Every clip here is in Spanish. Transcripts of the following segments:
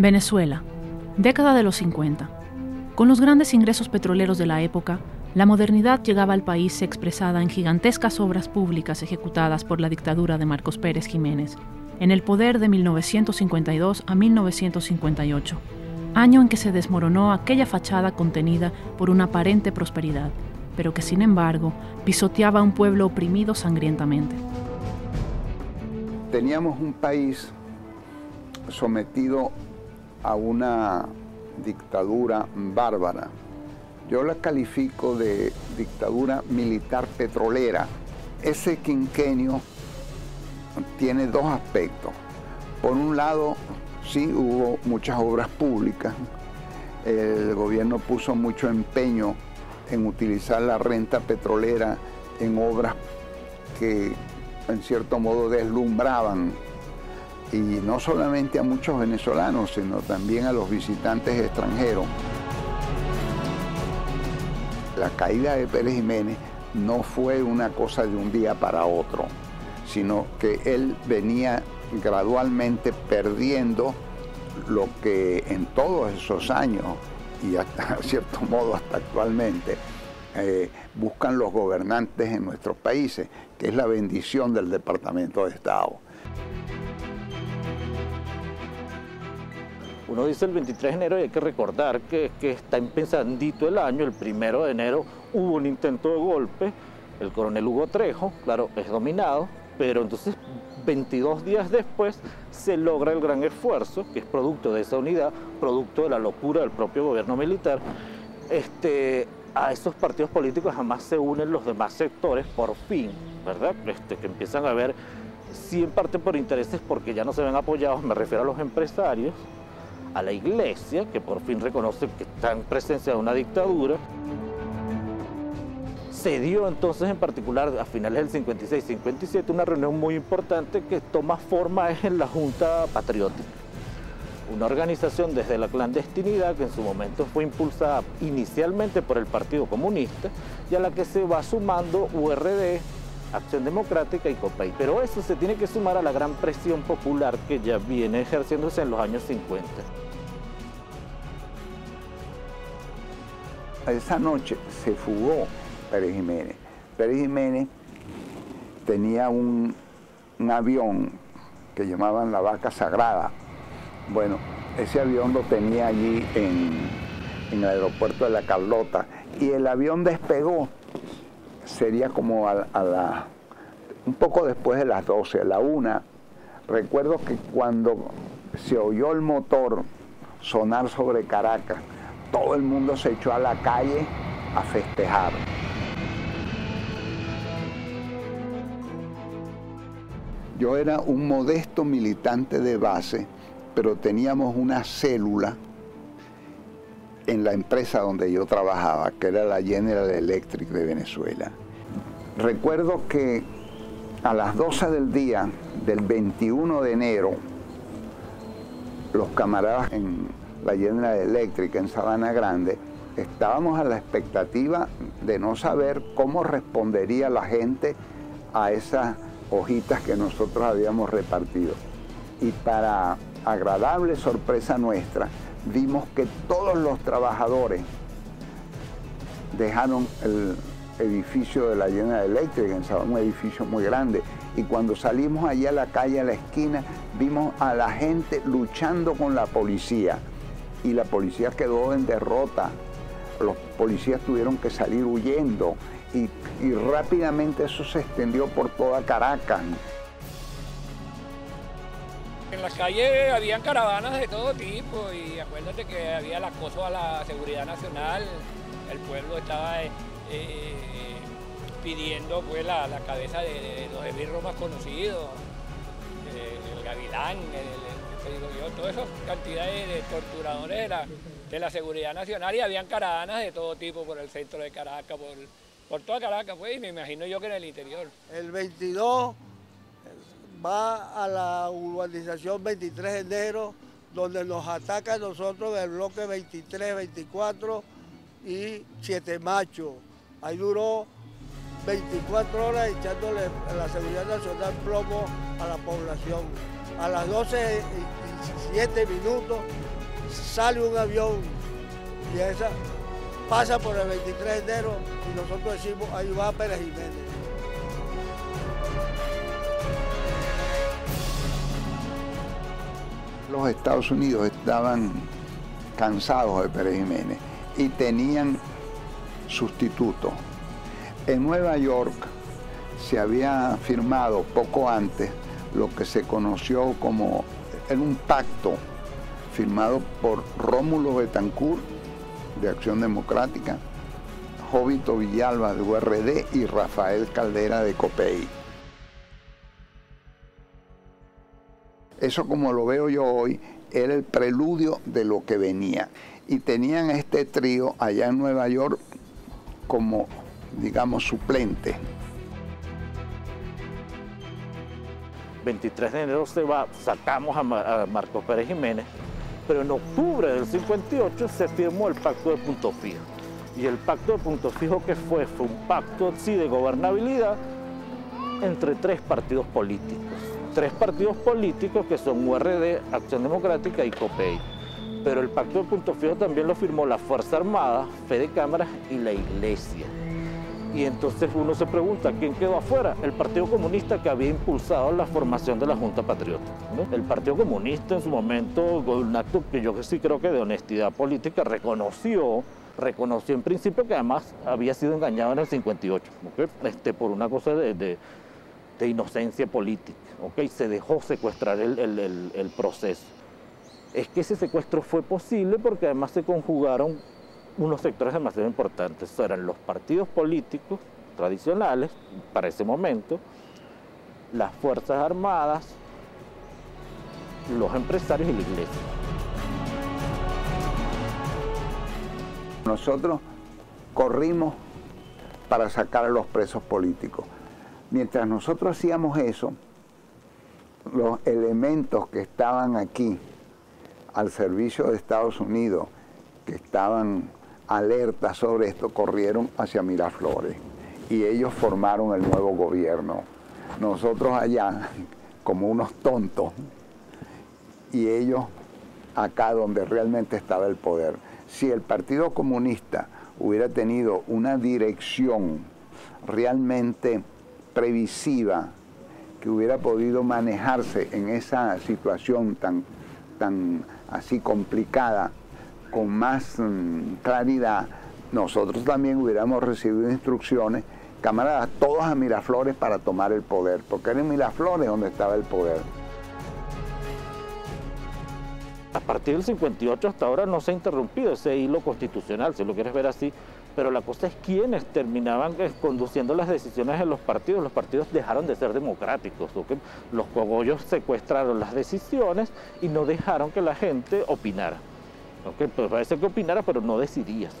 Venezuela, década de los 50. Con los grandes ingresos petroleros de la época, la modernidad llegaba al país expresada en gigantescas obras públicas ejecutadas por la dictadura de Marcos Pérez Jiménez, en el poder de 1952 a 1958, año en que se desmoronó aquella fachada contenida por una aparente prosperidad, pero que sin embargo pisoteaba a un pueblo oprimido sangrientamente. Teníamos un país sometido a una dictadura bárbara. Yo la califico de dictadura militar petrolera. Ese quinquenio tiene dos aspectos. Por un lado, sí hubo muchas obras públicas. El gobierno puso mucho empeño en utilizar la renta petrolera en obras que en cierto modo deslumbraban y no solamente a muchos venezolanos, sino también a los visitantes extranjeros. La caída de Pérez Jiménez no fue una cosa de un día para otro, sino que él venía gradualmente perdiendo lo que en todos esos años y hasta cierto modo hasta actualmente eh, buscan los gobernantes en nuestros países, que es la bendición del Departamento de Estado. Uno dice el 23 de enero y hay que recordar que, está empezandito el año, el primero de enero hubo un intento de golpe, el coronel Hugo Trejo, claro, es dominado, pero entonces 22 días después se logra el gran esfuerzo, que es producto de esa unidad, producto de la locura del propio gobierno militar. Este, a esos partidos políticos jamás se unen los demás sectores, por fin, ¿verdad? Este, que empiezan a ver, sí en parte por intereses, porque ya no se ven apoyados, me refiero a los empresarios, a la iglesia, que por fin reconoce que está en presencia de una dictadura. Se dio entonces en particular a finales del 56-57 una reunión muy importante que toma forma en la Junta Patriótica. Una organización desde la clandestinidad que en su momento fue impulsada inicialmente por el Partido Comunista y a la que se va sumando URD, Acción Democrática y COPEI. Pero eso se tiene que sumar a la gran presión popular que ya viene ejerciéndose en los años 50. Esa noche se fugó Pérez Jiménez. Pérez Jiménez tenía un, avión que llamaban la vaca sagrada. Bueno, ese avión lo tenía allí en, en el aeropuerto de La Carlota y el avión despegó sería como a, la, un poco después de las 12, a la una. Recuerdo que cuando se oyó el motor sonar sobre Caracas, todo el mundo se echó a la calle a festejar. Yo era un modesto militante de base, pero teníamos una célula en la empresa donde yo trabajaba, que era la General Electric de Venezuela. Recuerdo que a las 12 del día del 21 de enero, los camaradas en la General Electric en Sabana Grande, estábamos a la expectativa de no saber cómo respondería la gente a esas hojitas que nosotros habíamos repartido. Y para agradable sorpresa nuestra, vimos que todos los trabajadores dejaron el edificio de la General Electric, un edificio muy grande, y cuando salimos allí a la calle, a la esquina, vimos a la gente luchando con la policía, y la policía quedó en derrota. Los policías tuvieron que salir huyendo, y, y rápidamente eso se extendió por toda Caracas. En la calle habían caravanas de todo tipo y acuérdate que había el acoso a la seguridad nacional, el pueblo estaba eh, eh, pidiendo pues, la, cabeza de, los esbirros más conocidos, el gavilán, el, esas cantidades de torturadores de la, de la seguridad nacional y habían caravanas de todo tipo por el centro de Caracas, por, por toda Caracas, pues, y me imagino yo que en el interior. El 22 va a la urbanización 23 de enero, donde nos ataca a nosotros el bloque 23, 24 y 7 machos. Ahí duró 24 horas echándole a la Seguridad Nacional plomo a la población. A las 12 y 17 minutos sale un avión y esa pasa por el 23 de enero y nosotros decimos, ahí va Pérez Jiménez. Los Estados Unidos estaban cansados de Pérez Jiménez y tenían sustituto. En Nueva York se había firmado poco antes lo que se conoció como en un pacto firmado por Rómulo Betancourt de Acción Democrática, Jovito Villalba de URD y Rafael Caldera de COPEI. Eso como lo veo yo hoy era el preludio de lo que venía. Y tenían este trío allá en Nueva York como, digamos, suplente. 23 de enero se va, sacamos a, Marcos Pérez Jiménez, pero en octubre del 58 se firmó el pacto de punto fijo. Y el pacto de punto fijo que fue, fue un pacto sí de gobernabilidad entre tres partidos políticos. Tres partidos políticos que son URD, Acción Democrática y COPEI. Pero el pacto de punto fijo también lo firmó la Fuerza Armada, Fede Cámaras y la Iglesia. Y entonces uno se pregunta, ¿quién quedó afuera? El Partido Comunista que había impulsado la formación de la Junta Patriota. El Partido Comunista en su momento, con un acto que yo sí creo que de honestidad política, reconoció, reconoció en principio que además había sido engañado en el 58, este, por una cosa de, inocencia política. ¿okay? Se dejó secuestrar el proceso. Es que ese secuestro fue posible porque además se conjugaron unos sectores demasiado importantes. eran los partidos políticos tradicionales para ese momento, las Fuerzas Armadas, los empresarios y la iglesia. Nosotros corrimos para sacar a los presos políticos. Mientras nosotros hacíamos eso, los elementos que estaban aquí al servicio de Estados Unidos, que estaban alerta sobre esto corrieron hacia Miraflores y ellos formaron el nuevo gobierno. Nosotros allá, como unos tontos, y ellos acá donde realmente estaba el poder. Si el Partido Comunista hubiera tenido una dirección realmente previsiva, que hubiera podido manejarse en esa situación tan, tan así complicada, con más mm, claridad, nosotros también hubiéramos recibido instrucciones, camaradas, todos a Miraflores para tomar el poder, porque era en Miraflores donde estaba el poder. A partir del 58 hasta ahora no se ha interrumpido ese hilo constitucional, si lo quieres ver así, pero la cosa es quiénes terminaban eh, conduciendo las decisiones de los partidos. Los partidos dejaron de ser democráticos, los cogollos secuestraron las decisiones y no dejaron que la gente opinara. Pues parece que opinara, pero no decidías.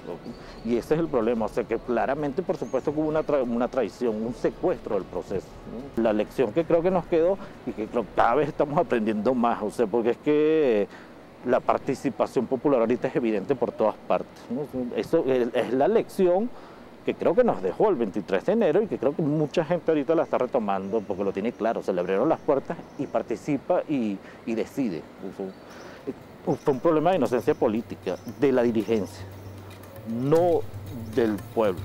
Y ese es el problema. O sea que claramente, por supuesto, hubo una, una traición, un secuestro del proceso. La lección que creo que nos quedó y que cada vez estamos aprendiendo más, o sea, porque es que la participación popular ahorita es evidente por todas partes. Eso es la lección que creo que nos dejó el 23 de enero y que creo que mucha gente ahorita la está retomando porque lo tiene claro, se le abrieron las puertas y participa y, y decide fue un problema de inocencia política, de la dirigencia, no del pueblo.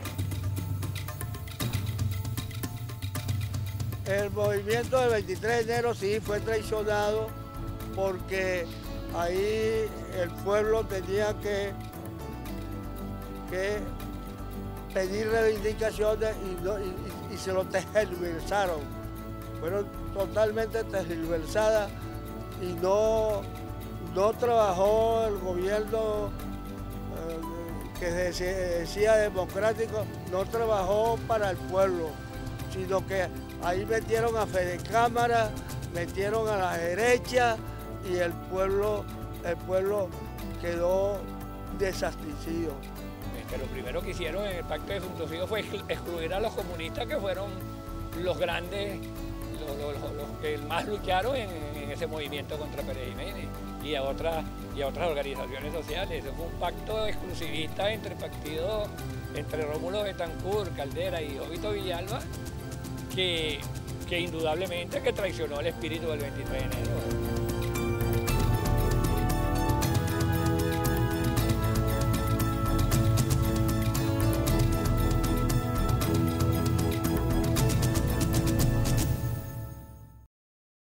El movimiento del 23 de enero sí fue traicionado porque ahí el pueblo tenía que, que pedir reivindicaciones y, se lo tergiversaron. Fueron totalmente tergiversadas y no no trabajó el gobierno eh, que decía democrático, no trabajó para el pueblo, sino que ahí metieron a Fede Cámara, metieron a la derecha y el pueblo, el pueblo quedó desasticido. que lo primero que hicieron en el pacto de Funtocido fue excluir a los comunistas que fueron los grandes, los, que más lucharon en, ese movimiento contra Pérez Jiménez y a otras, y a otras organizaciones sociales. fue un pacto exclusivista entre partidos, entre Rómulo Betancourt, Caldera y Jovito Villalba, que, que indudablemente que traicionó el espíritu del 23 de enero.